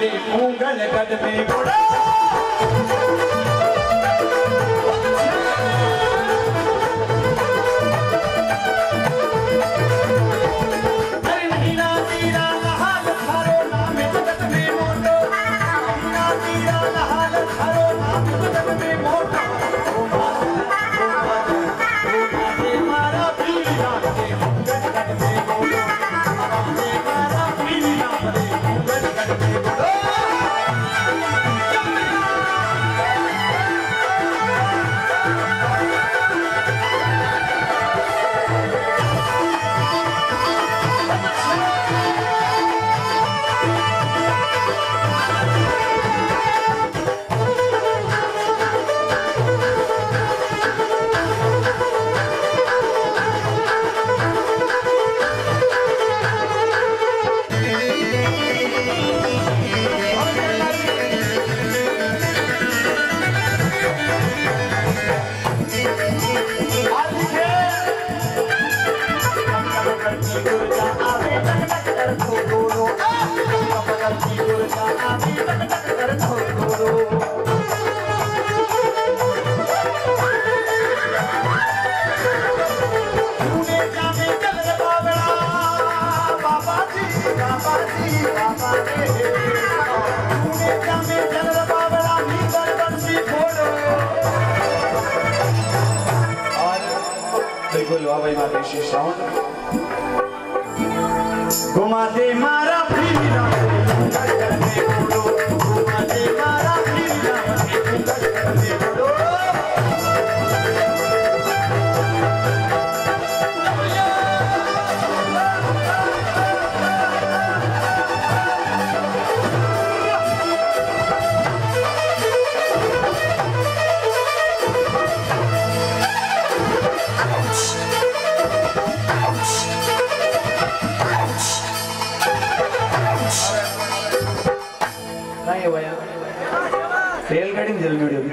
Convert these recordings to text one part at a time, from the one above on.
घुमा दे मारा पीरी राम दे पूंगल गढ़ भाई माता श्री श्रावण घुमाते मारा ಮೇಲ್ಗಡೆಯಿಂದ ಜಲ್ದಿ ಹೊಡಿಯೋದು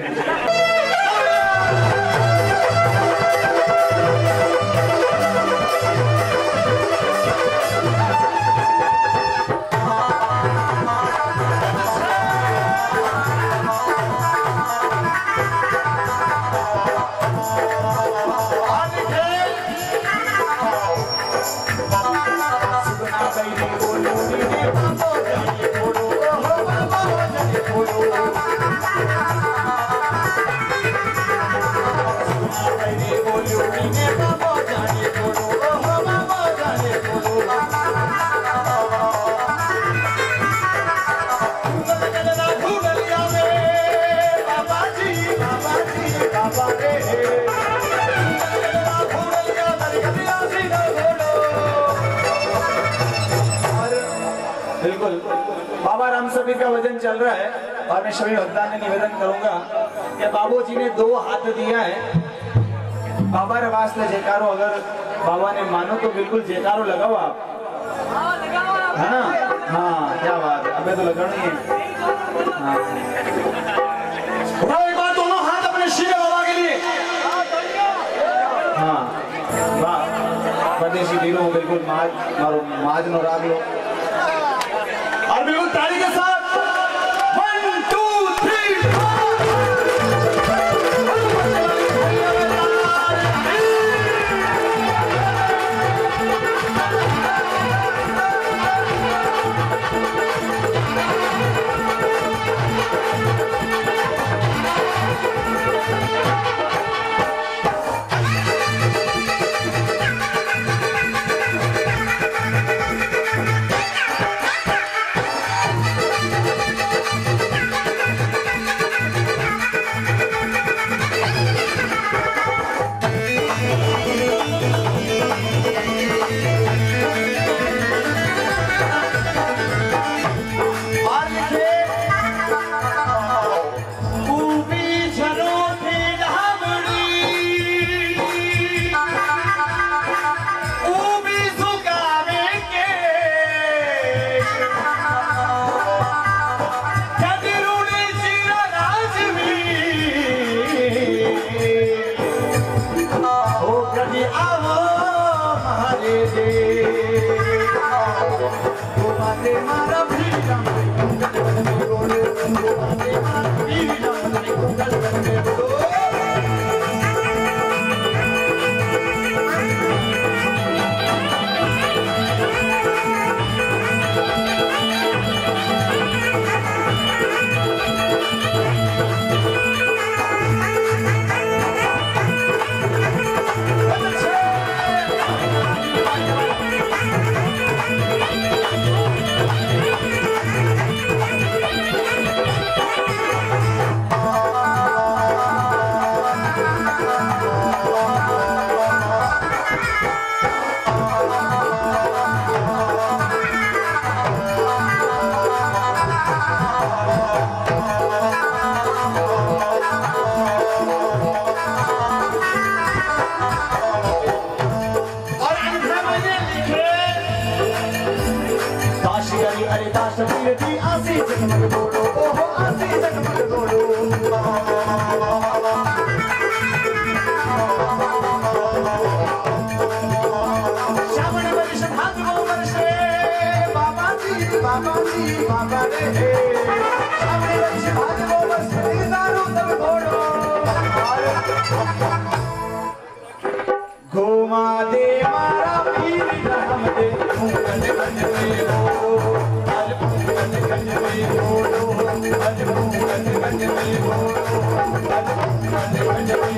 बाबा राम सभी का वज़न चल रहा है। और मैं सभी भक्तान ने निवेदन करूँगा कि बाबू जी ने दो हाथ दिया है। बाबा रे वास्ते जयकारो अगर बाबा ने मानो तो बिल्कुल जयकारो लगाओ आप। है ना? हाँ क्या बात है अबे तो लगानी है हाँ। एक बार दोनों हाथ अपने शिव बाबा के लिए। हाँ वाह परदेशी वीरों बिल्कुल माज मारो माज नो राग लो। और बिल्कुल ताली वर्षे बाबा जी बाबा जी बाबा तब घोड़ो Thank you.